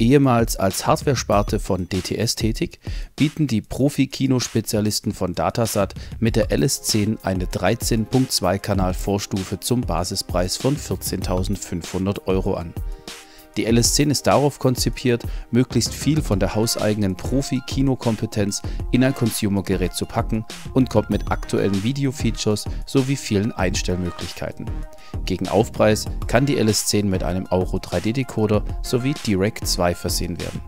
Ehemals als Hardware-Sparte von DTS tätig, bieten die Profi-Kino-Spezialisten von Datasat mit der LS10 eine 13.2-Kanal-Vorstufe zum Basispreis von 14.500 Euro an. Die LS10 ist darauf konzipiert, möglichst viel von der hauseigenen Profi-Kinokompetenz in ein Consumer-Gerät zu packen und kommt mit aktuellen Video-Features sowie vielen Einstellmöglichkeiten. Gegen Aufpreis kann die LS10 mit einem Auro 3D-Decoder sowie Direct 2 versehen werden.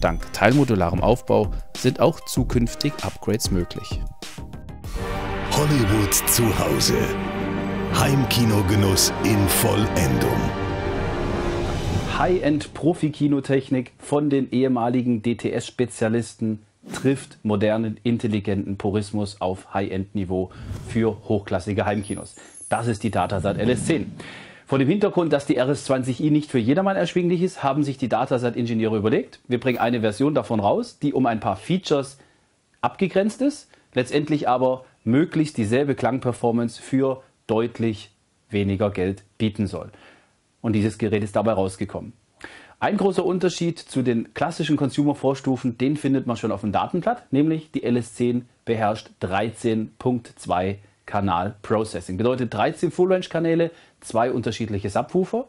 Dank teilmodularem Aufbau sind auch zukünftig Upgrades möglich. Hollywood zu Hause. Heimkinogenuss in Vollendung. High-End-Profi-Kinotechnik von den ehemaligen DTS-Spezialisten trifft modernen, intelligenten Purismus auf High-End-Niveau für hochklassige Heimkinos. Das ist die Datasat LS10. Vor dem Hintergrund, dass die RS20i nicht für jedermann erschwinglich ist, haben sich die Datasat-Ingenieure überlegt, wir bringen eine Version davon raus, die um ein paar Features abgegrenzt ist, letztendlich aber möglichst dieselbe Klangperformance für deutlich weniger Geld bieten soll. Und dieses Gerät ist dabei rausgekommen. Ein großer Unterschied zu den klassischen Consumer-Vorstufen, den findet man schon auf dem Datenblatt, nämlich die LS10 beherrscht 13.2 Kanal Processing. Bedeutet 13 Full-Range-Kanäle, zwei unterschiedliche Subwoofer.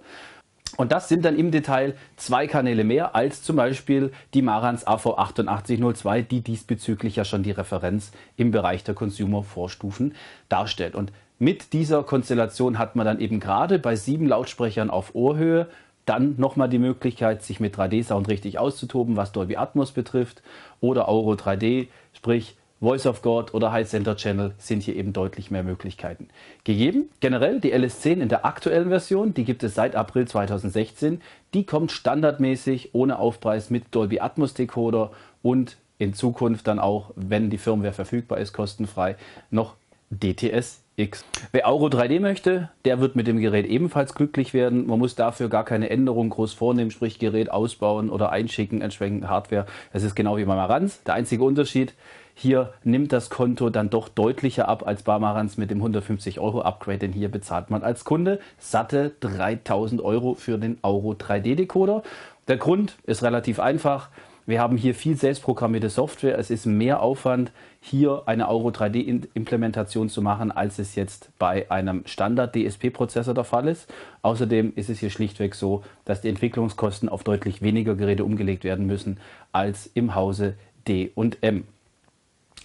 Und das sind dann im Detail zwei Kanäle mehr als zum Beispiel die Marantz AV8802, die diesbezüglich ja schon die Referenz im Bereich der Consumer-Vorstufen darstellt. Und mit dieser Konstellation hat man dann eben gerade bei sieben Lautsprechern auf Ohrhöhe dann nochmal die Möglichkeit, sich mit 3D-Sound richtig auszutoben, was Dolby Atmos betrifft oder Auro 3D, sprich Voice of God oder High Center Channel sind hier eben deutlich mehr Möglichkeiten gegeben. Generell die LS10 in der aktuellen Version, die gibt es seit April 2016. Die kommt standardmäßig ohne Aufpreis mit Dolby Atmos Decoder und in Zukunft dann auch, wenn die Firmware verfügbar ist, kostenfrei noch DTS X. Wer Auro 3D möchte, der wird mit dem Gerät ebenfalls glücklich werden. Man muss dafür gar keine Änderung groß vornehmen, sprich Gerät ausbauen oder einschicken, entsprechend Hardware. Das ist genau wie bei Marantz. Der einzige Unterschied, hier nimmt das Konto dann doch deutlicher ab als bei Marantz mit dem 150 Euro Upgrade, denn hier bezahlt man als Kunde satte 3000 Euro für den Auro 3D Decoder. Der Grund ist relativ einfach. Wir haben hier viel selbstprogrammierte Software. Es ist mehr Aufwand, hier eine Auro 3D-Implementation zu machen, als es jetzt bei einem Standard-DSP-Prozessor der Fall ist. Außerdem ist es hier schlichtweg so, dass die Entwicklungskosten auf deutlich weniger Geräte umgelegt werden müssen als im Hause D&M.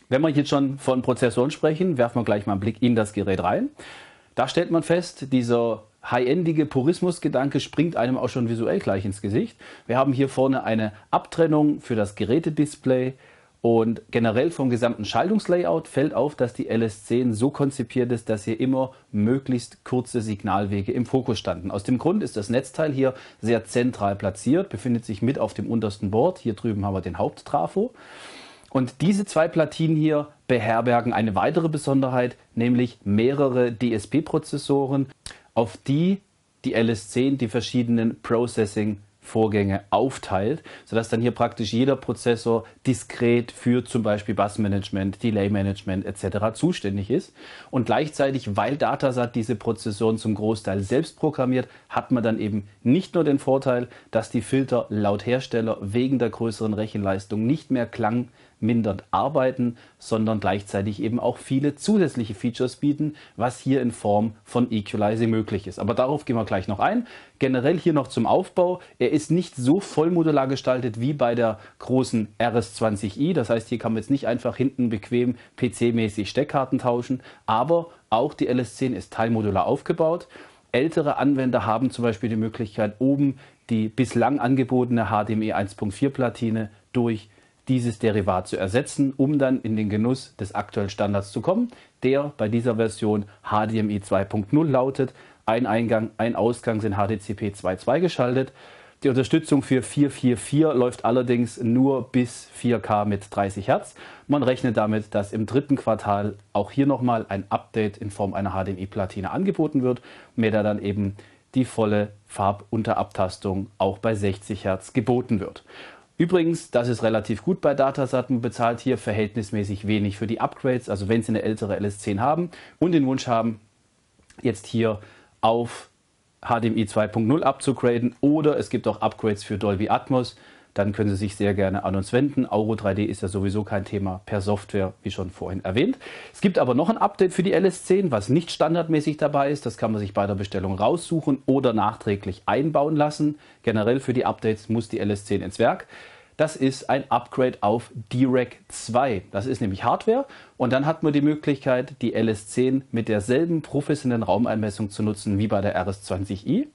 Wenn wir jetzt schon von Prozessoren sprechen, werfen wir gleich mal einen Blick in das Gerät rein. Da stellt man fest, dieser high-endige Purismusgedanke springt einem auch schon visuell gleich ins Gesicht. Wir haben hier vorne eine Abtrennung für das Gerätedisplay und generell vom gesamten Schaltungslayout fällt auf, dass die LS10 so konzipiert ist, dass hier immer möglichst kurze Signalwege im Fokus standen. Aus dem Grund ist das Netzteil hier sehr zentral platziert, befindet sich mit auf dem untersten Board. Hier drüben haben wir den Haupttrafo. Und diese zwei Platinen hier beherbergen eine weitere Besonderheit, nämlich mehrere DSP-Prozessoren auf die die LS10 die verschiedenen Processing Vorgänge aufteilt, sodass dann hier praktisch jeder Prozessor diskret für zum Beispiel Busmanagement, Delay Management etc. zuständig ist. Und gleichzeitig, weil Datasat diese Prozessoren zum Großteil selbst programmiert, hat man dann eben nicht nur den Vorteil, dass die Filter laut Hersteller wegen der größeren Rechenleistung nicht mehr klang mindernd arbeiten, sondern gleichzeitig eben auch viele zusätzliche Features bieten, was hier in Form von Equalizing möglich ist. Aber darauf gehen wir gleich noch ein. Generell hier noch zum Aufbau. Er ist nicht so vollmodular gestaltet wie bei der großen RS20i. Das heißt, hier kann man jetzt nicht einfach hinten bequem PC-mäßig Steckkarten tauschen, aber auch die LS10 ist teilmodular aufgebaut. Ältere Anwender haben zum Beispiel die Möglichkeit, oben die bislang angebotene HDMI 1.4 Platine durch dieses Derivat zu ersetzen, um dann in den Genuss des aktuellen Standards zu kommen, der bei dieser Version HDMI 2.0 lautet. Ein Eingang, ein Ausgang sind HDCP 2.2 geschaltet. Die Unterstützung für 444 läuft allerdings nur bis 4K mit 30 Hertz. Man rechnet damit, dass im dritten Quartal auch hier nochmal ein Update in Form einer HDMI-Platine angeboten wird, mit der dann eben die volle Farbunterabtastung auch bei 60 Hertz geboten wird. Übrigens, das ist relativ gut bei Datasat, man bezahlt hier verhältnismäßig wenig für die Upgrades. Also wenn Sie eine ältere LS10 haben und den Wunsch haben, jetzt hier auf HDMI 2.0 abzugraden oder es gibt auch Upgrades für Dolby Atmos, dann können Sie sich sehr gerne an uns wenden. Auro 3D ist ja sowieso kein Thema per Software, wie schon vorhin erwähnt. Es gibt aber noch ein Update für die LS10, was nicht standardmäßig dabei ist. Das kann man sich bei der Bestellung raussuchen oder nachträglich einbauen lassen. Generell für die Updates muss die LS10 ins Werk. Das ist ein Upgrade auf DREC 2. Das ist nämlich Hardware und dann hat man die Möglichkeit, die LS10 mit derselben professionellen Raumeinmessung zu nutzen wie bei der RS20i.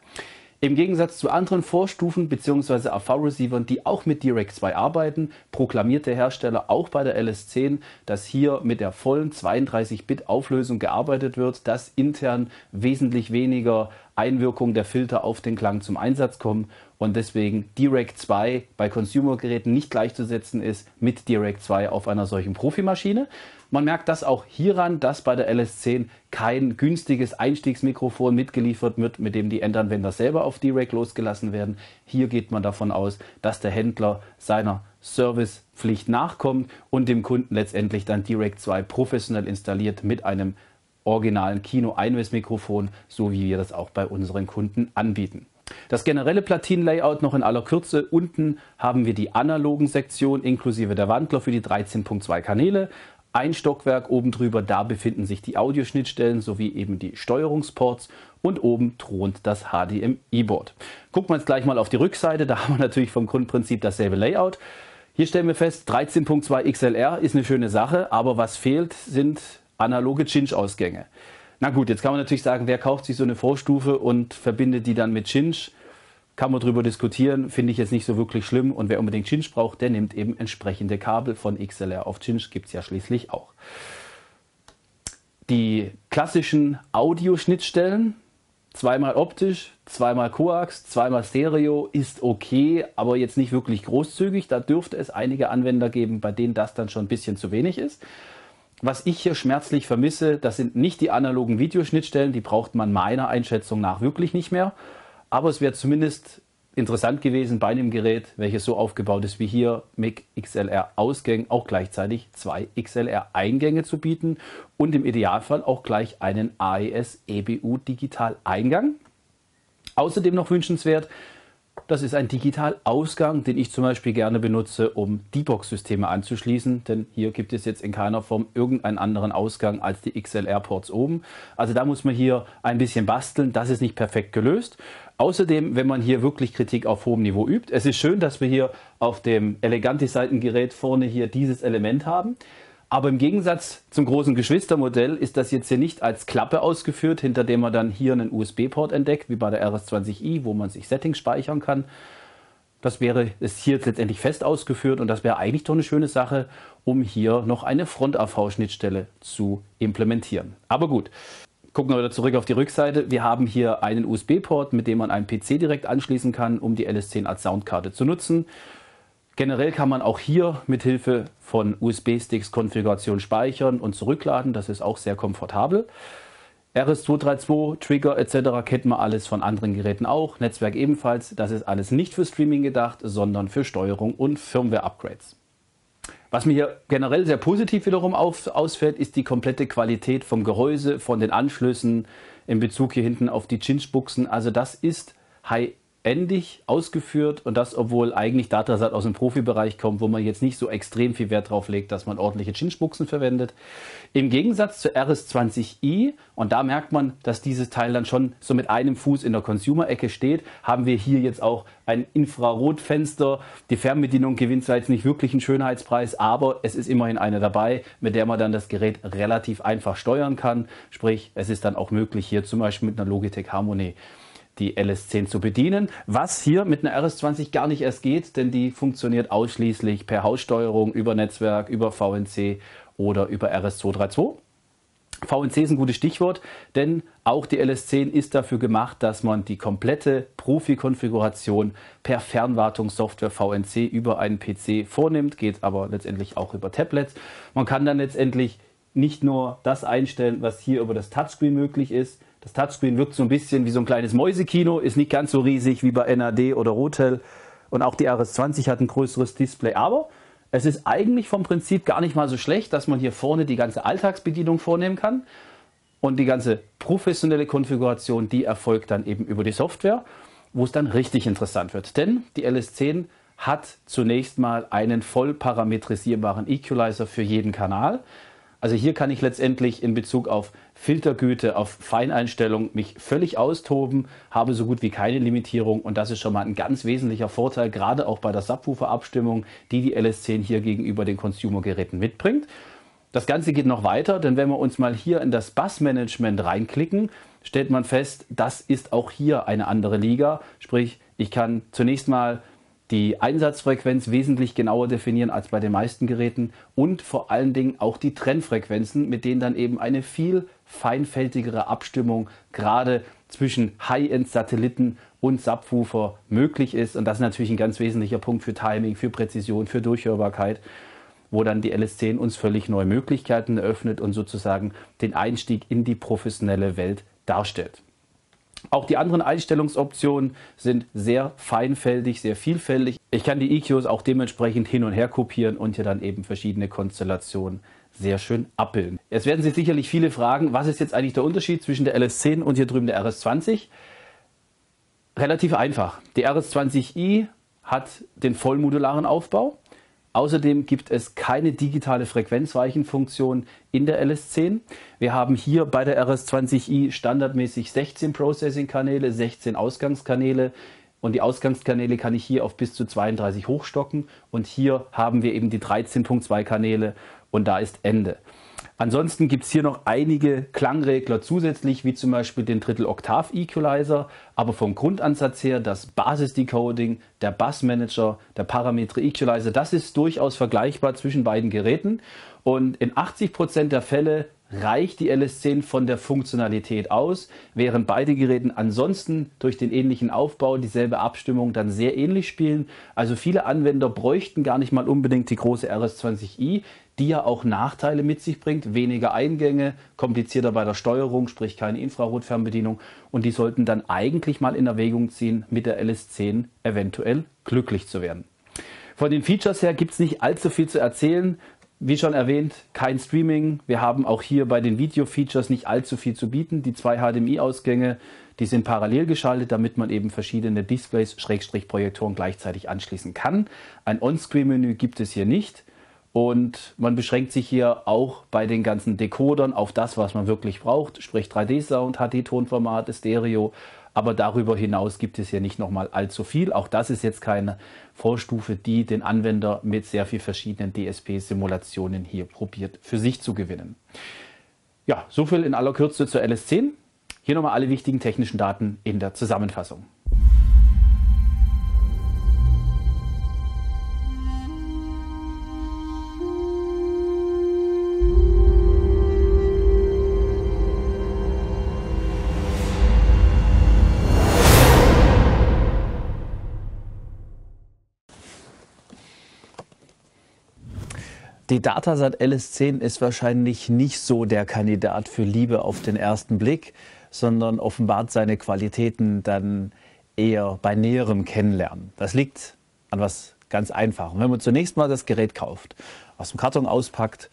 Im Gegensatz zu anderen Vorstufen bzw. AV-Receivern, die auch mit DREC 2 arbeiten, proklamiert der Hersteller auch bei der LS10, dass hier mit der vollen 32-Bit-Auflösung gearbeitet wird, dass intern wesentlich weniger Einwirkung der Filter auf den Klang zum Einsatz kommen und deswegen DREC 2 bei Consumer-Geräten nicht gleichzusetzen ist mit DREC 2 auf einer solchen Profimaschine. Man merkt das auch hieran, dass bei der LS10 kein günstiges Einstiegsmikrofon mitgeliefert wird, mit dem die Endanwender selber auf D-Rack losgelassen werden. Hier geht man davon aus, dass der Händler seiner Servicepflicht nachkommt und dem Kunden letztendlich dann D-Rack 2 professionell installiert mit einem originalen Kino-Einmessmikrofon, so wie wir das auch bei unseren Kunden anbieten. Das generelle Platinenlayout noch in aller Kürze. Unten haben wir die analogen Sektion inklusive der Wandler für die 13.2 Kanäle ein Stockwerk oben drüber, da befinden sich die Audioschnittstellen sowie eben die Steuerungsports und oben thront das HDMI-Board. Gucken wir jetzt gleich mal auf die Rückseite, da haben wir natürlich vom Grundprinzip dasselbe Layout. Hier stellen wir fest, 13.2 XLR ist eine schöne Sache, aber was fehlt, sind analoge Cinch-Ausgänge. Na gut, jetzt kann man natürlich sagen, wer kauft sich so eine Vorstufe und verbindet die dann mit Cinch? Kann man darüber diskutieren, finde ich jetzt nicht so wirklich schlimm. Und wer unbedingt Cinch braucht, der nimmt eben entsprechende Kabel von XLR auf Cinch, gibt es ja schließlich auch. Die klassischen Audioschnittstellen, zweimal optisch, zweimal Coax, zweimal Stereo, ist okay, aber jetzt nicht wirklich großzügig. Da dürfte es einige Anwender geben, bei denen das dann schon ein bisschen zu wenig ist. Was ich hier schmerzlich vermisse, das sind nicht die analogen Videoschnittstellen, die braucht man meiner Einschätzung nach wirklich nicht mehr. Aber es wäre zumindest interessant gewesen bei einem Gerät, welches so aufgebaut ist wie hier, mit XLR-Ausgängen auch gleichzeitig zwei XLR-Eingänge zu bieten und im Idealfall auch gleich einen AES EBU Digital-Eingang. Außerdem noch wünschenswert, das ist ein Digitalausgang, den ich zum Beispiel gerne benutze, um D-Box-Systeme anzuschließen, denn hier gibt es jetzt in keiner Form irgendeinen anderen Ausgang als die XLR-Ports oben. Also da muss man hier ein bisschen basteln, das ist nicht perfekt gelöst. Außerdem, wenn man hier wirklich Kritik auf hohem Niveau übt, es ist schön, dass wir hier auf dem Eleganti-Seitengerät vorne hier dieses Element haben. Aber im Gegensatz zum großen Geschwistermodell ist das jetzt hier nicht als Klappe ausgeführt, hinter dem man dann hier einen USB-Port entdeckt, wie bei der RS20i, wo man sich Settings speichern kann. Das wäre es hier jetzt letztendlich fest ausgeführt und das wäre eigentlich doch eine schöne Sache, um hier noch eine Front-AV-Schnittstelle zu implementieren. Aber gut, Gucken wir wieder zurück auf die Rückseite. Wir haben hier einen USB-Port, mit dem man einen PC direkt anschließen kann, um die LS10 als Soundkarte zu nutzen. Generell kann man auch hier mit Hilfe von USB-Sticks Konfiguration speichern und zurückladen. Das ist auch sehr komfortabel. RS232, Trigger etc. kennt man alles von anderen Geräten auch. Netzwerk ebenfalls. Das ist alles nicht für Streaming gedacht, sondern für Steuerung und Firmware-Upgrades. Was mir hier generell sehr positiv wiederum auf, ausfällt, ist die komplette Qualität vom Gehäuse, von den Anschlüssen in Bezug hier hinten auf die Chinch-Buchsen. Also das ist High endig ausgeführt und das, obwohl eigentlich Datasat aus dem Profibereich kommt, wo man jetzt nicht so extrem viel Wert drauf legt, dass man ordentliche Chinchbuchsen verwendet. Im Gegensatz zur RS20i, und da merkt man, dass dieses Teil dann schon so mit einem Fuß in der Consumer-Ecke steht, haben wir hier jetzt auch ein Infrarotfenster. Die Fernbedienung gewinnt zwar jetzt nicht wirklich einen Schönheitspreis, aber es ist immerhin eine dabei, mit der man dann das Gerät relativ einfach steuern kann. Sprich, es ist dann auch möglich, hier zum Beispiel mit einer Logitech Harmony die LS10 zu bedienen, was hier mit einer RS20 gar nicht erst geht, denn die funktioniert ausschließlich per Haussteuerung über Netzwerk, über VNC oder über RS232. VNC ist ein gutes Stichwort, denn auch die LS10 ist dafür gemacht, dass man die komplette Profi-Konfiguration per Fernwartungssoftware VNC über einen PC vornimmt, geht aber letztendlich auch über Tablets. Man kann dann letztendlich nicht nur das einstellen, was hier über das Touchscreen möglich ist, das Touchscreen wirkt so ein bisschen wie so ein kleines Mäusekino, ist nicht ganz so riesig wie bei NAD oder Rotel. Und auch die RS20 hat ein größeres Display. Aber es ist eigentlich vom Prinzip gar nicht mal so schlecht, dass man hier vorne die ganze Alltagsbedienung vornehmen kann. Und die ganze professionelle Konfiguration, die erfolgt dann eben über die Software, wo es dann richtig interessant wird. Denn die LS10 hat zunächst mal einen voll parametrisierbaren Equalizer für jeden Kanal. Also hier kann ich letztendlich in Bezug auf Filtergüte, auf Feineinstellung mich völlig austoben, habe so gut wie keine Limitierung und das ist schon mal ein ganz wesentlicher Vorteil, gerade auch bei der Subwoofer-Abstimmung, die die LS10 hier gegenüber den Consumer-Geräten mitbringt. Das Ganze geht noch weiter, denn wenn wir uns mal hier in das Bassmanagement reinklicken, stellt man fest, das ist auch hier eine andere Liga. Sprich, ich kann zunächst mal die Einsatzfrequenz wesentlich genauer definieren als bei den meisten Geräten und vor allen Dingen auch die Trennfrequenzen, mit denen dann eben eine viel feinfältigere Abstimmung gerade zwischen High-End-Satelliten und Subwoofer möglich ist. Und das ist natürlich ein ganz wesentlicher Punkt für Timing, für Präzision, für Durchhörbarkeit, wo dann die LS10 uns völlig neue Möglichkeiten eröffnet und sozusagen den Einstieg in die professionelle Welt darstellt. Auch die anderen Einstellungsoptionen sind sehr feinfältig, sehr vielfältig. Ich kann die EQs auch dementsprechend hin und her kopieren und hier dann eben verschiedene Konstellationen sehr schön abbilden. Jetzt werden Sie sicherlich viele fragen, was ist jetzt eigentlich der Unterschied zwischen der LS10 und hier drüben der RS20? Relativ einfach. Die RS20i hat den vollmodularen Aufbau. Außerdem gibt es keine digitale Frequenzweichenfunktion in der LS10. Wir haben hier bei der RS20i standardmäßig 16 Processing-Kanäle, 16 Ausgangskanäle und die Ausgangskanäle kann ich hier auf bis zu 32 hochstocken und hier haben wir eben die 13.2 Kanäle und da ist Ende. Ansonsten gibt es hier noch einige Klangregler zusätzlich, wie zum Beispiel den Drittel-Oktav-Equalizer, aber vom Grundansatz her das Basis-Decoding, der Bass-Manager, der Parameter-Equalizer, das ist durchaus vergleichbar zwischen beiden Geräten. Und in 80 Prozent der Fälle reicht die LS10 von der Funktionalität aus, während beide Geräte ansonsten durch den ähnlichen Aufbau dieselbe Abstimmung dann sehr ähnlich spielen. Also viele Anwender bräuchten gar nicht mal unbedingt die große RS20i, die ja auch Nachteile mit sich bringt, weniger Eingänge, komplizierter bei der Steuerung, sprich keine Infrarotfernbedienung und die sollten dann eigentlich mal in Erwägung ziehen, mit der LS10 eventuell glücklich zu werden. Von den Features her gibt es nicht allzu viel zu erzählen. Wie schon erwähnt, kein Streaming. Wir haben auch hier bei den Video-Features nicht allzu viel zu bieten. Die zwei HDMI-Ausgänge, die sind parallel geschaltet, damit man eben verschiedene Displays, Schrägstrich Projektoren gleichzeitig anschließen kann. Ein On-Screen-Menü gibt es hier nicht. Und man beschränkt sich hier auch bei den ganzen Decodern auf das, was man wirklich braucht, sprich 3D-Sound, HD-Tonformat, Stereo aber darüber hinaus gibt es hier nicht nochmal allzu viel. Auch das ist jetzt keine Vorstufe, die den Anwender mit sehr vielen verschiedenen DSP-Simulationen hier probiert für sich zu gewinnen. Ja, soviel in aller Kürze zur LS10. Hier nochmal alle wichtigen technischen Daten in der Zusammenfassung. Die Datasat LS10 ist wahrscheinlich nicht so der Kandidat für Liebe auf den ersten Blick, sondern offenbart seine Qualitäten dann eher bei näherem Kennenlernen. Das liegt an was ganz Einfachem. Wenn man zunächst mal das Gerät kauft, aus dem Karton auspackt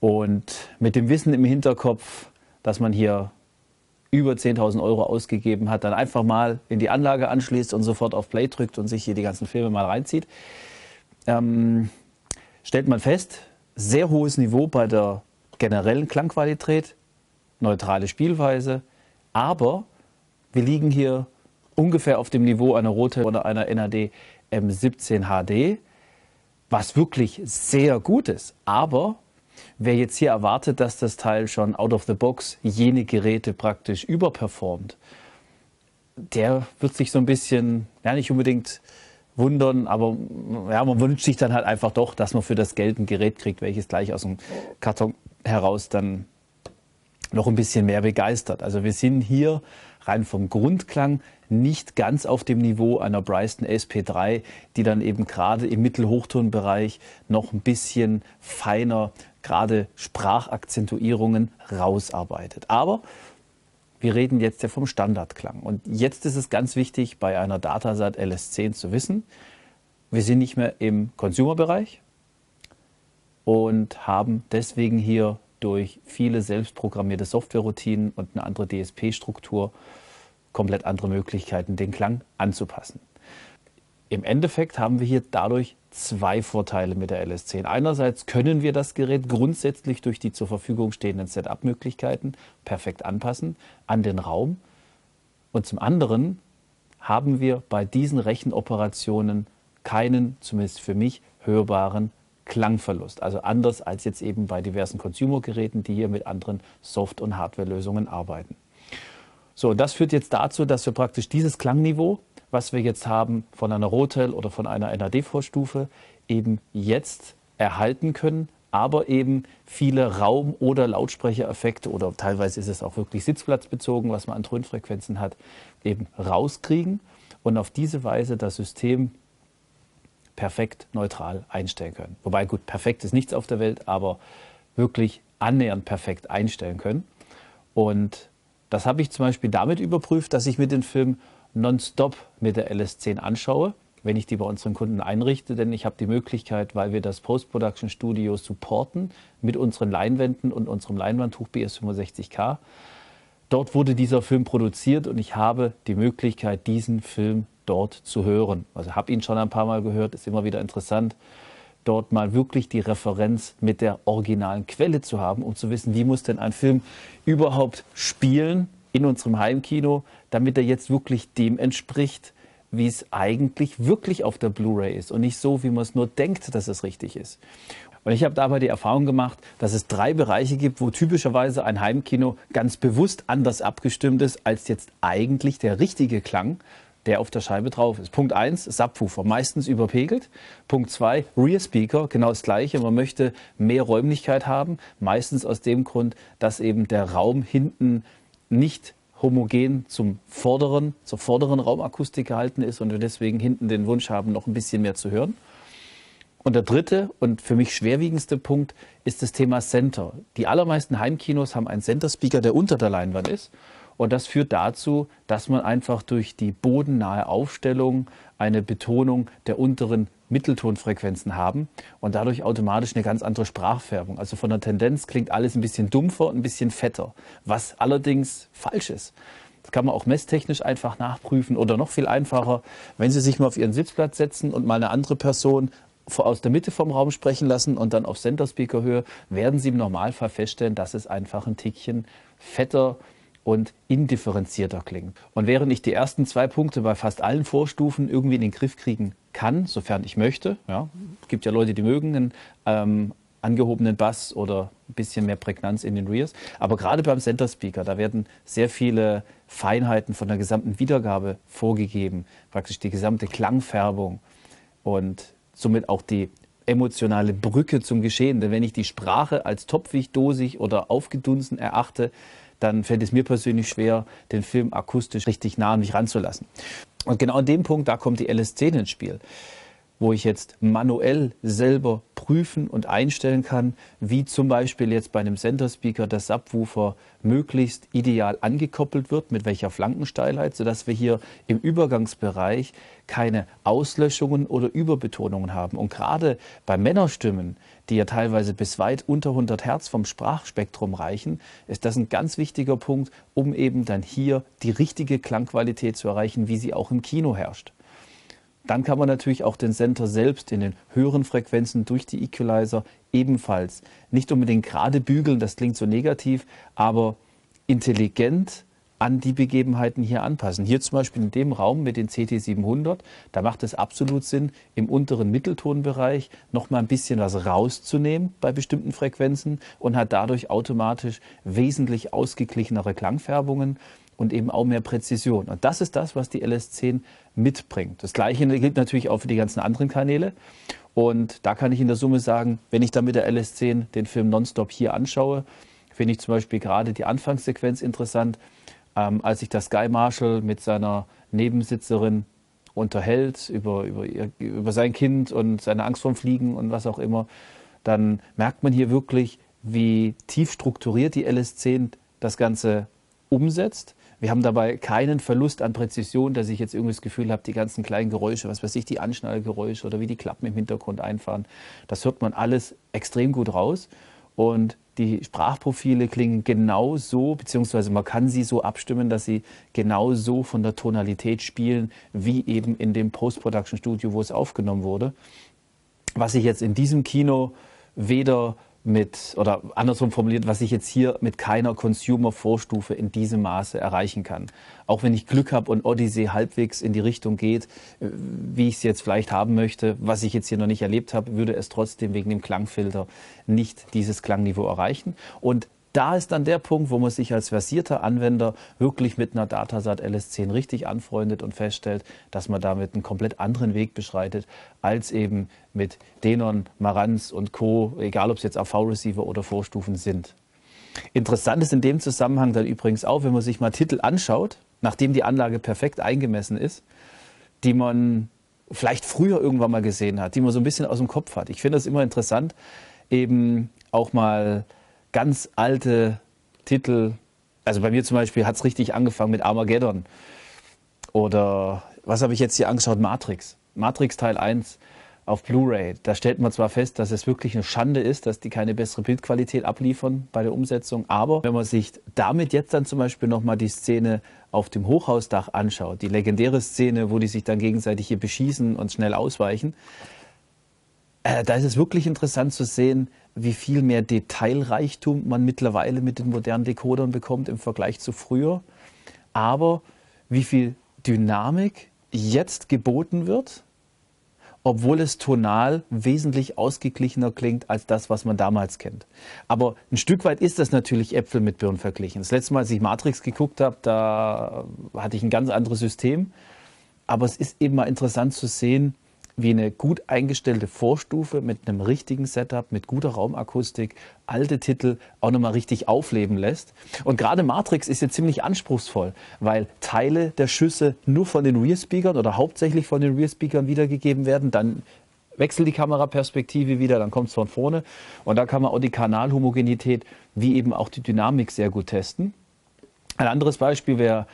und mit dem Wissen im Hinterkopf, dass man hier über 10.000 Euro ausgegeben hat, dann einfach mal in die Anlage anschließt und sofort auf Play drückt und sich hier die ganzen Filme mal reinzieht, ähm, stellt man fest, sehr hohes Niveau bei der generellen Klangqualität, neutrale Spielweise, aber wir liegen hier ungefähr auf dem Niveau einer Rote oder einer NAD M17 HD, was wirklich sehr gut ist. Aber wer jetzt hier erwartet, dass das Teil schon out of the box jene Geräte praktisch überperformt, der wird sich so ein bisschen, ja nicht unbedingt wundern, aber ja, man wünscht sich dann halt einfach doch, dass man für das Geld ein Gerät kriegt, welches gleich aus dem Karton heraus dann noch ein bisschen mehr begeistert. Also wir sind hier rein vom Grundklang nicht ganz auf dem Niveau einer Bryston SP3, die dann eben gerade im Mittelhochtonbereich noch ein bisschen feiner gerade Sprachakzentuierungen rausarbeitet. Aber wir reden jetzt ja vom Standardklang. Und jetzt ist es ganz wichtig, bei einer Datasat LS10 zu wissen, wir sind nicht mehr im Consumer-Bereich und haben deswegen hier durch viele selbstprogrammierte Softwareroutinen und eine andere DSP-Struktur komplett andere Möglichkeiten, den Klang anzupassen. Im Endeffekt haben wir hier dadurch zwei Vorteile mit der LS10. Einerseits können wir das Gerät grundsätzlich durch die zur Verfügung stehenden Setup-Möglichkeiten perfekt anpassen an den Raum. Und zum anderen haben wir bei diesen Rechenoperationen keinen, zumindest für mich, hörbaren Klangverlust. Also anders als jetzt eben bei diversen Consumer-Geräten, die hier mit anderen Soft- und Hardware-Lösungen arbeiten. So, das führt jetzt dazu, dass wir praktisch dieses Klangniveau, was wir jetzt haben von einer Rotel oder von einer NAD-Vorstufe, eben jetzt erhalten können, aber eben viele Raum- oder Lautsprechereffekte oder teilweise ist es auch wirklich sitzplatzbezogen, was man an Tonfrequenzen hat, eben rauskriegen und auf diese Weise das System perfekt neutral einstellen können. Wobei gut, perfekt ist nichts auf der Welt, aber wirklich annähernd perfekt einstellen können. Und das habe ich zum Beispiel damit überprüft, dass ich mir den Film nonstop mit der LS10 anschaue, wenn ich die bei unseren Kunden einrichte, denn ich habe die Möglichkeit, weil wir das Post-Production-Studio supporten mit unseren Leinwänden und unserem Leinwandtuch BS65K. Dort wurde dieser Film produziert und ich habe die Möglichkeit, diesen Film dort zu hören. Also habe ihn schon ein paar Mal gehört, ist immer wieder interessant, dort mal wirklich die Referenz mit der originalen Quelle zu haben, um zu wissen, wie muss denn ein Film überhaupt spielen in unserem Heimkino, damit er jetzt wirklich dem entspricht, wie es eigentlich wirklich auf der Blu-ray ist und nicht so, wie man es nur denkt, dass es richtig ist. Und ich habe dabei die Erfahrung gemacht, dass es drei Bereiche gibt, wo typischerweise ein Heimkino ganz bewusst anders abgestimmt ist als jetzt eigentlich der richtige Klang der auf der Scheibe drauf ist. Punkt 1, Subwoofer, meistens überpegelt. Punkt 2, Rear Speaker, genau das gleiche. Man möchte mehr Räumlichkeit haben, meistens aus dem Grund, dass eben der Raum hinten nicht homogen zum vorderen, zur vorderen Raumakustik gehalten ist und wir deswegen hinten den Wunsch haben, noch ein bisschen mehr zu hören. Und der dritte und für mich schwerwiegendste Punkt ist das Thema Center. Die allermeisten Heimkinos haben einen Center-Speaker, der unter der Leinwand ist. Und das führt dazu, dass man einfach durch die bodennahe Aufstellung eine Betonung der unteren Mitteltonfrequenzen haben und dadurch automatisch eine ganz andere Sprachfärbung. Also von der Tendenz klingt alles ein bisschen dumpfer und ein bisschen fetter, was allerdings falsch ist. Das kann man auch messtechnisch einfach nachprüfen oder noch viel einfacher, wenn Sie sich mal auf Ihren Sitzplatz setzen und mal eine andere Person aus der Mitte vom Raum sprechen lassen und dann auf Center Speaker Höhe, werden Sie im Normalfall feststellen, dass es einfach ein Tickchen fetter und indifferenzierter klingt. Und während ich die ersten zwei Punkte bei fast allen Vorstufen irgendwie in den Griff kriegen kann, sofern ich möchte, ja, es gibt ja Leute, die mögen einen ähm, angehobenen Bass oder ein bisschen mehr Prägnanz in den Rears, aber gerade beim Center Speaker, da werden sehr viele Feinheiten von der gesamten Wiedergabe vorgegeben, praktisch die gesamte Klangfärbung und somit auch die emotionale Brücke zum Geschehen. Denn wenn ich die Sprache als topfig, dosig oder aufgedunsen erachte, dann fällt es mir persönlich schwer, den Film akustisch richtig nah an mich ranzulassen. Und genau an dem Punkt, da kommt die LS10 ins Spiel wo ich jetzt manuell selber prüfen und einstellen kann, wie zum Beispiel jetzt bei einem Center Speaker der Subwoofer möglichst ideal angekoppelt wird, mit welcher Flankensteilheit, sodass wir hier im Übergangsbereich keine Auslöschungen oder Überbetonungen haben. Und gerade bei Männerstimmen, die ja teilweise bis weit unter 100 Hertz vom Sprachspektrum reichen, ist das ein ganz wichtiger Punkt, um eben dann hier die richtige Klangqualität zu erreichen, wie sie auch im Kino herrscht. Dann kann man natürlich auch den Center selbst in den höheren Frequenzen durch die Equalizer ebenfalls nicht unbedingt gerade bügeln, das klingt so negativ, aber intelligent an die Begebenheiten hier anpassen. Hier zum Beispiel in dem Raum mit den CT700, da macht es absolut Sinn, im unteren Mitteltonbereich noch mal ein bisschen was rauszunehmen bei bestimmten Frequenzen und hat dadurch automatisch wesentlich ausgeglichenere Klangfärbungen und eben auch mehr Präzision. Und das ist das, was die LS10 mitbringt. Das Gleiche gilt natürlich auch für die ganzen anderen Kanäle. Und da kann ich in der Summe sagen, wenn ich dann mit der LS10 den Film nonstop hier anschaue, finde ich zum Beispiel gerade die Anfangssequenz interessant, ähm, als sich der Sky Marshal mit seiner Nebensitzerin unterhält über, über, über sein Kind und seine Angst vorm Fliegen und was auch immer, dann merkt man hier wirklich, wie tief strukturiert die LS10 das Ganze umsetzt wir haben dabei keinen Verlust an Präzision, dass ich jetzt irgendwie das Gefühl habe, die ganzen kleinen Geräusche, was weiß ich, die Anschnallgeräusche oder wie die Klappen im Hintergrund einfahren, das hört man alles extrem gut raus. Und Die Sprachprofile klingen genau so, beziehungsweise man kann sie so abstimmen, dass sie genau so von der Tonalität spielen, wie eben in dem Post-Production-Studio, wo es aufgenommen wurde. Was ich jetzt in diesem Kino weder mit, oder andersrum formuliert, was ich jetzt hier mit keiner Consumer-Vorstufe in diesem Maße erreichen kann. Auch wenn ich Glück habe und Odyssey halbwegs in die Richtung geht, äh, wie ich es jetzt vielleicht haben möchte, was ich jetzt hier noch nicht erlebt habe, würde es trotzdem wegen dem Klangfilter nicht dieses Klangniveau erreichen. Und da ist dann der Punkt, wo man sich als versierter Anwender wirklich mit einer Datasat LS10 richtig anfreundet und feststellt, dass man damit einen komplett anderen Weg beschreitet, als eben mit Denon, Marantz und Co., egal ob es jetzt AV-Receiver oder Vorstufen sind. Interessant ist in dem Zusammenhang dann übrigens auch, wenn man sich mal Titel anschaut, nachdem die Anlage perfekt eingemessen ist, die man vielleicht früher irgendwann mal gesehen hat, die man so ein bisschen aus dem Kopf hat. Ich finde das immer interessant, eben auch mal ganz alte Titel. Also bei mir zum Beispiel hat es richtig angefangen mit Armageddon. Oder was habe ich jetzt hier angeschaut? Matrix. Matrix Teil 1 auf Blu-ray. Da stellt man zwar fest, dass es wirklich eine Schande ist, dass die keine bessere Bildqualität abliefern bei der Umsetzung, aber wenn man sich damit jetzt dann zum Beispiel nochmal die Szene auf dem Hochhausdach anschaut, die legendäre Szene, wo die sich dann gegenseitig hier beschießen und schnell ausweichen, äh, da ist es wirklich interessant zu sehen, wie viel mehr Detailreichtum man mittlerweile mit den modernen Decodern bekommt im Vergleich zu früher. Aber wie viel Dynamik jetzt geboten wird, obwohl es tonal wesentlich ausgeglichener klingt als das, was man damals kennt. Aber ein Stück weit ist das natürlich Äpfel mit Birnen verglichen. Das letzte Mal, als ich Matrix geguckt habe, da hatte ich ein ganz anderes System. Aber es ist eben mal interessant zu sehen, wie eine gut eingestellte Vorstufe mit einem richtigen Setup, mit guter Raumakustik, alte Titel auch nochmal richtig aufleben lässt. Und gerade Matrix ist jetzt ziemlich anspruchsvoll, weil Teile der Schüsse nur von den Rear-Speakern oder hauptsächlich von den Rear-Speakern wiedergegeben werden. Dann wechselt die Kameraperspektive wieder, dann kommt es von vorne. Und da kann man auch die Kanalhomogenität wie eben auch die Dynamik sehr gut testen. Ein anderes Beispiel wäre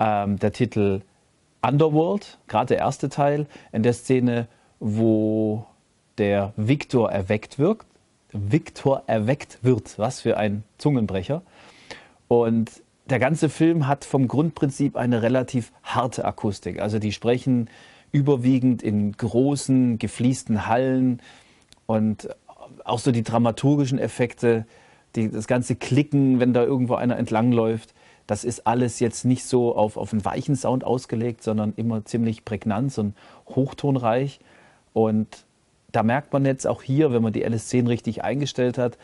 ähm, der Titel Underworld, gerade der erste Teil, in der Szene, wo der Victor erweckt wird. Victor erweckt wird, was für ein Zungenbrecher. Und der ganze Film hat vom Grundprinzip eine relativ harte Akustik. Also die sprechen überwiegend in großen, gefliesten Hallen und auch so die dramaturgischen Effekte, die, das ganze Klicken, wenn da irgendwo einer entlangläuft. Das ist alles jetzt nicht so auf, auf einen weichen Sound ausgelegt, sondern immer ziemlich prägnant und hochtonreich. Und da merkt man jetzt auch hier, wenn man die LS10 richtig eingestellt hat,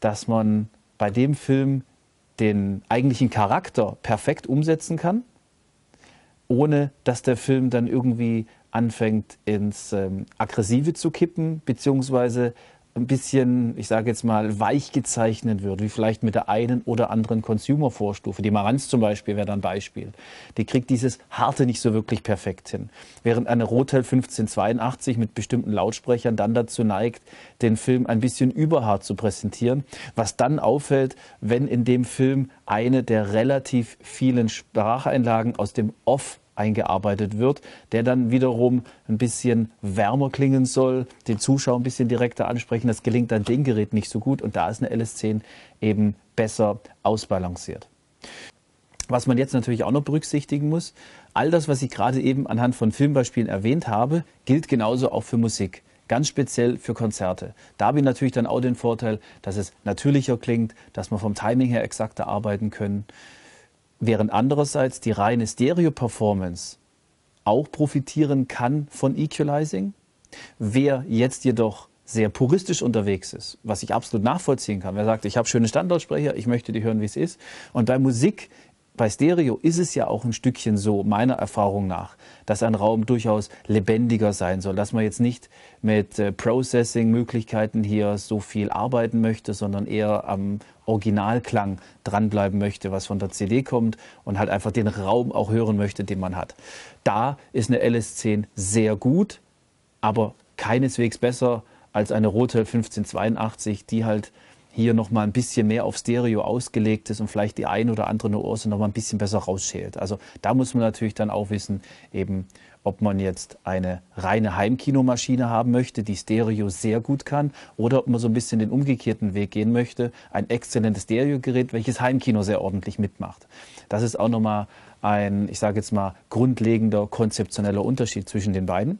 dass man bei dem Film den eigentlichen Charakter perfekt umsetzen kann, ohne dass der Film dann irgendwie anfängt ins ähm, Aggressive zu kippen, beziehungsweise ein bisschen, ich sage jetzt mal, weich gezeichnet wird, wie vielleicht mit der einen oder anderen Consumer-Vorstufe. Die Marantz zum Beispiel wäre dann ein Beispiel. Die kriegt dieses Harte nicht so wirklich perfekt hin. Während eine Rotel 1582 mit bestimmten Lautsprechern dann dazu neigt, den Film ein bisschen überhart zu präsentieren, was dann auffällt, wenn in dem Film eine der relativ vielen Spracheinlagen aus dem Off eingearbeitet wird, der dann wiederum ein bisschen wärmer klingen soll, den Zuschauer ein bisschen direkter ansprechen. Das gelingt an dem Gerät nicht so gut und da ist eine LS10 eben besser ausbalanciert. Was man jetzt natürlich auch noch berücksichtigen muss, all das, was ich gerade eben anhand von Filmbeispielen erwähnt habe, gilt genauso auch für Musik. Ganz speziell für Konzerte. Da habe ich natürlich dann auch den Vorteil, dass es natürlicher klingt, dass wir vom Timing her exakter arbeiten können während andererseits die reine Stereo-Performance auch profitieren kann von Equalizing. Wer jetzt jedoch sehr puristisch unterwegs ist, was ich absolut nachvollziehen kann. Wer sagt, ich habe schöne Standortsprecher, ich möchte die hören, wie es ist. Und bei Musik bei Stereo ist es ja auch ein Stückchen so, meiner Erfahrung nach, dass ein Raum durchaus lebendiger sein soll, dass man jetzt nicht mit äh, Processing-Möglichkeiten hier so viel arbeiten möchte, sondern eher am Originalklang dranbleiben möchte, was von der CD kommt und halt einfach den Raum auch hören möchte, den man hat. Da ist eine LS10 sehr gut, aber keineswegs besser als eine Rotel 1582, die halt hier nochmal ein bisschen mehr auf Stereo ausgelegt ist und vielleicht die ein oder andere Nuance nochmal ein bisschen besser rausschält. Also da muss man natürlich dann auch wissen, eben ob man jetzt eine reine Heimkinomaschine haben möchte, die Stereo sehr gut kann, oder ob man so ein bisschen den umgekehrten Weg gehen möchte, ein exzellentes Stereogerät, welches Heimkino sehr ordentlich mitmacht. Das ist auch nochmal ein, ich sage jetzt mal, grundlegender konzeptioneller Unterschied zwischen den beiden.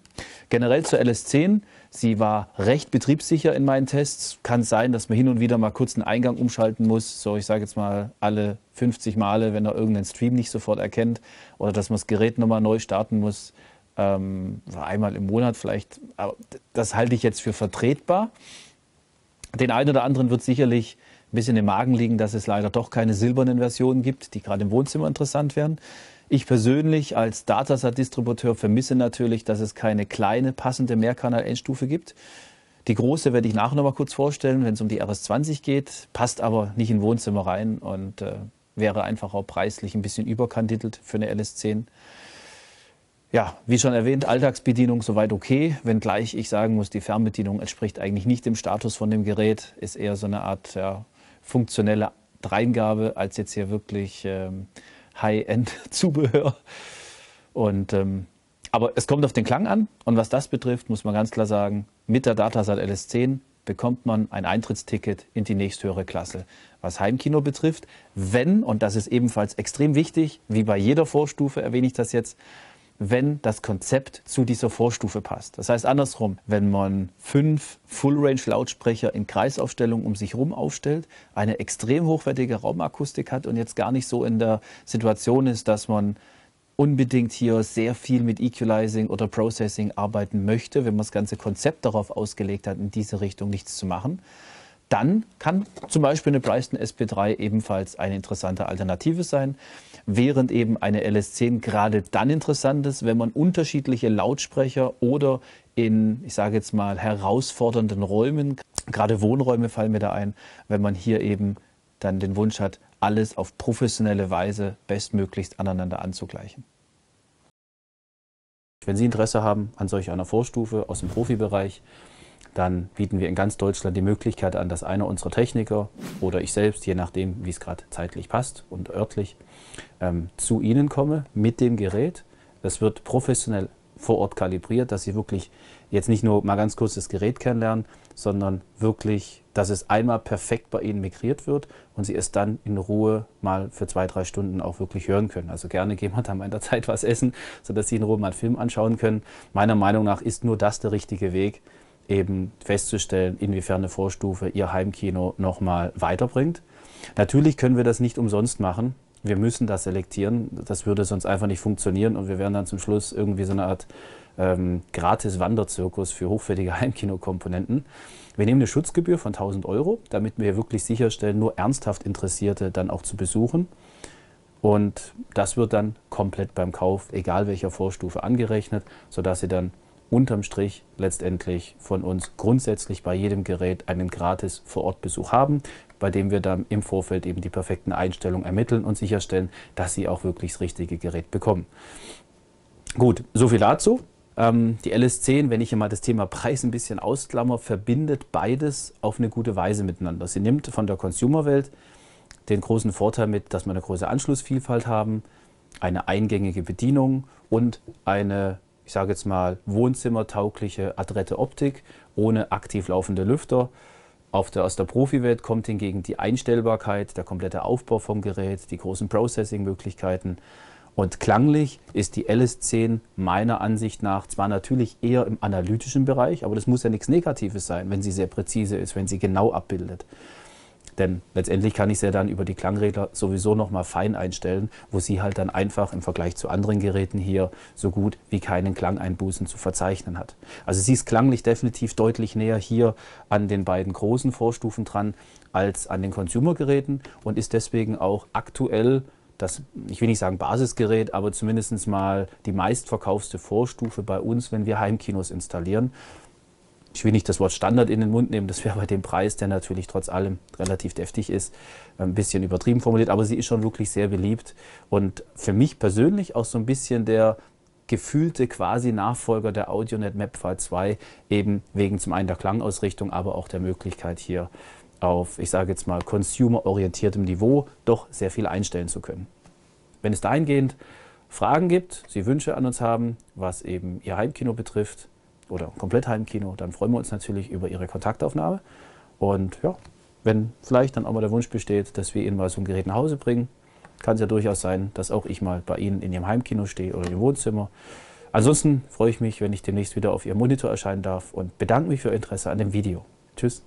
Generell zur LS10, sie war recht betriebssicher in meinen Tests. Kann sein, dass man hin und wieder mal kurz einen Eingang umschalten muss, so ich sage jetzt mal alle 50 Male, wenn er irgendeinen Stream nicht sofort erkennt, oder dass man das Gerät nochmal neu starten muss ähm, einmal im Monat vielleicht. Aber das halte ich jetzt für vertretbar. Den einen oder anderen wird sicherlich bisschen im Magen liegen, dass es leider doch keine silbernen Versionen gibt, die gerade im Wohnzimmer interessant wären. Ich persönlich als Datasat-Distributeur vermisse natürlich, dass es keine kleine passende Mehrkanal-Endstufe gibt. Die große werde ich nachher noch mal kurz vorstellen, wenn es um die RS20 geht, passt aber nicht in Wohnzimmer rein und äh, wäre einfach auch preislich ein bisschen überkandidelt für eine LS10. Ja, wie schon erwähnt, Alltagsbedienung soweit okay, wenngleich ich sagen muss, die Fernbedienung entspricht eigentlich nicht dem Status von dem Gerät, ist eher so eine Art ja, funktionelle Dreingabe als jetzt hier wirklich ähm, High-End-Zubehör. Und ähm, aber es kommt auf den Klang an und was das betrifft, muss man ganz klar sagen, mit der Datasat LS10 bekommt man ein Eintrittsticket in die nächsthöhere Klasse. Was Heimkino betrifft, wenn, und das ist ebenfalls extrem wichtig, wie bei jeder Vorstufe erwähne ich das jetzt, wenn das Konzept zu dieser Vorstufe passt. Das heißt andersrum, wenn man fünf Full-Range-Lautsprecher in Kreisaufstellung um sich herum aufstellt, eine extrem hochwertige Raumakustik hat und jetzt gar nicht so in der Situation ist, dass man unbedingt hier sehr viel mit Equalizing oder Processing arbeiten möchte, wenn man das ganze Konzept darauf ausgelegt hat, in diese Richtung nichts zu machen, dann kann zum Beispiel eine Bryston SP3 ebenfalls eine interessante Alternative sein während eben eine LS10 gerade dann interessant ist, wenn man unterschiedliche Lautsprecher oder in, ich sage jetzt mal, herausfordernden Räumen, gerade Wohnräume fallen mir da ein, wenn man hier eben dann den Wunsch hat, alles auf professionelle Weise bestmöglichst aneinander anzugleichen. Wenn Sie Interesse haben an solch einer Vorstufe aus dem Profibereich, dann bieten wir in ganz Deutschland die Möglichkeit an, dass einer unserer Techniker oder ich selbst, je nachdem, wie es gerade zeitlich passt und örtlich, ähm, zu Ihnen komme mit dem Gerät. Das wird professionell vor Ort kalibriert, dass Sie wirklich jetzt nicht nur mal ganz kurz das Gerät kennenlernen, sondern wirklich, dass es einmal perfekt bei Ihnen migriert wird und Sie es dann in Ruhe mal für zwei, drei Stunden auch wirklich hören können. Also gerne gehen wir da mal in der Zeit was essen, sodass Sie in Ruhe mal einen Film anschauen können. Meiner Meinung nach ist nur das der richtige Weg, eben festzustellen, inwiefern eine Vorstufe Ihr Heimkino nochmal weiterbringt. Natürlich können wir das nicht umsonst machen. Wir müssen das selektieren. Das würde sonst einfach nicht funktionieren und wir wären dann zum Schluss irgendwie so eine Art ähm, gratis Wanderzirkus für hochwertige Heimkinokomponenten. Wir nehmen eine Schutzgebühr von 1000 Euro, damit wir wirklich sicherstellen, nur ernsthaft Interessierte dann auch zu besuchen. Und das wird dann komplett beim Kauf, egal welcher Vorstufe, angerechnet, sodass Sie dann unterm Strich letztendlich von uns grundsätzlich bei jedem Gerät einen gratis Vorortbesuch haben, bei dem wir dann im Vorfeld eben die perfekten Einstellungen ermitteln und sicherstellen, dass Sie auch wirklich das richtige Gerät bekommen. Gut, soviel dazu. Ähm, die LS10, wenn ich hier mal das Thema Preis ein bisschen ausklammer, verbindet beides auf eine gute Weise miteinander. Sie nimmt von der Consumerwelt den großen Vorteil mit, dass wir eine große Anschlussvielfalt haben, eine eingängige Bedienung und eine ich sage jetzt mal, wohnzimmertaugliche, adrette Optik ohne aktiv laufende Lüfter. Auf der, aus der Profi-Welt kommt hingegen die Einstellbarkeit, der komplette Aufbau vom Gerät, die großen Processing-Möglichkeiten. Und klanglich ist die LS10 meiner Ansicht nach zwar natürlich eher im analytischen Bereich, aber das muss ja nichts Negatives sein, wenn sie sehr präzise ist, wenn sie genau abbildet. Denn letztendlich kann ich sie ja dann über die Klangregler sowieso nochmal fein einstellen, wo sie halt dann einfach im Vergleich zu anderen Geräten hier so gut wie keinen Klangeinbußen zu verzeichnen hat. Also sie ist klanglich definitiv deutlich näher hier an den beiden großen Vorstufen dran als an den Consumer-Geräten und ist deswegen auch aktuell das, ich will nicht sagen Basisgerät, aber zumindest mal die meistverkaufste Vorstufe bei uns, wenn wir Heimkinos installieren ich will nicht das Wort Standard in den Mund nehmen, das wäre bei dem Preis, der natürlich trotz allem relativ deftig ist, ein bisschen übertrieben formuliert, aber sie ist schon wirklich sehr beliebt und für mich persönlich auch so ein bisschen der gefühlte quasi Nachfolger der AudioNet MapFile 2, eben wegen zum einen der Klangausrichtung, aber auch der Möglichkeit hier auf, ich sage jetzt mal, consumerorientiertem Niveau doch sehr viel einstellen zu können. Wenn es dahingehend Fragen gibt, Sie Wünsche an uns haben, was eben Ihr Heimkino betrifft oder komplett Heimkino, dann freuen wir uns natürlich über Ihre Kontaktaufnahme. Und ja, wenn vielleicht dann auch mal der Wunsch besteht, dass wir Ihnen mal so ein Gerät nach Hause bringen, kann es ja durchaus sein, dass auch ich mal bei Ihnen in Ihrem Heimkino stehe oder im Wohnzimmer. Ansonsten freue ich mich, wenn ich demnächst wieder auf Ihrem Monitor erscheinen darf und bedanke mich für Ihr Interesse an dem Video. Tschüss.